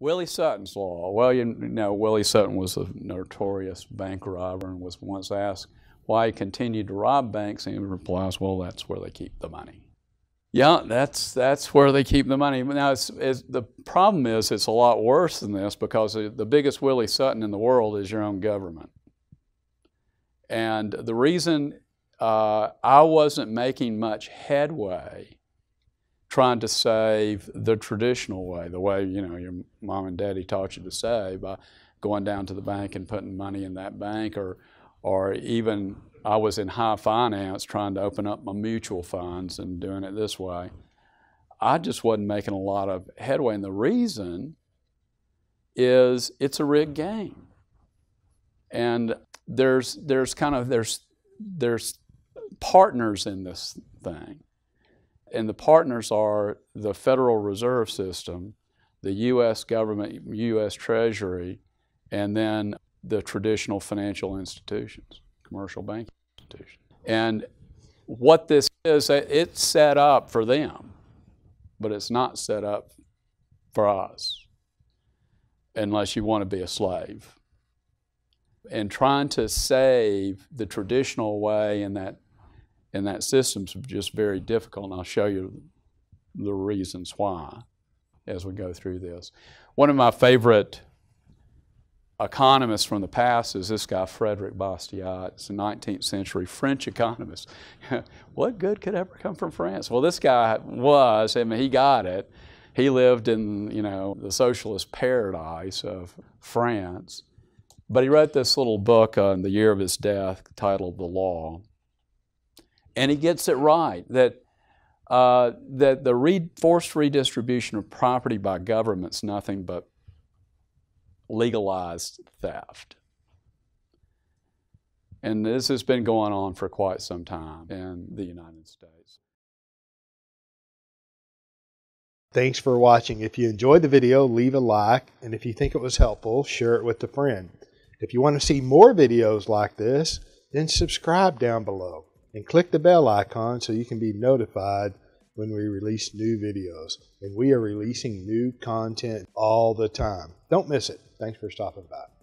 Willie Sutton's law. Well, you know, Willie Sutton was a notorious bank robber and was once asked why he continued to rob banks, and he replies, "Well, that's where they keep the money." Yeah, that's that's where they keep the money. Now, it's, it's, the problem is it's a lot worse than this because the biggest Willie Sutton in the world is your own government. And the reason uh, I wasn't making much headway trying to save the traditional way, the way you know your mom and daddy taught you to save by going down to the bank and putting money in that bank, or or even I was in high finance trying to open up my mutual funds and doing it this way. I just wasn't making a lot of headway, and the reason is it's a rigged game, and there's there's kind of there's there's partners in this thing and the partners are the Federal Reserve System, the U.S. government, U.S. Treasury, and then the traditional financial institutions, commercial banking institutions. And what this is, it's set up for them, but it's not set up for us unless you want to be a slave. And trying to save the traditional way in that and that system's just very difficult, and I'll show you the reasons why as we go through this. One of my favorite economists from the past is this guy, Frederic Bastiat. It's a 19th century French economist. what good could ever come from France? Well, this guy was, I mean, he got it. He lived in, you know, the socialist paradise of France. But he wrote this little book on the year of his death titled The Law. And he gets it right that, uh, that the re forced redistribution of property by government's nothing but legalized theft. And this has been going on for quite some time in the United States. Thanks for watching. If you enjoyed the video, leave a like. And if you think it was helpful, share it with a friend. If you want to see more videos like this, then subscribe down below and click the bell icon so you can be notified when we release new videos. And we are releasing new content all the time. Don't miss it. Thanks for stopping by.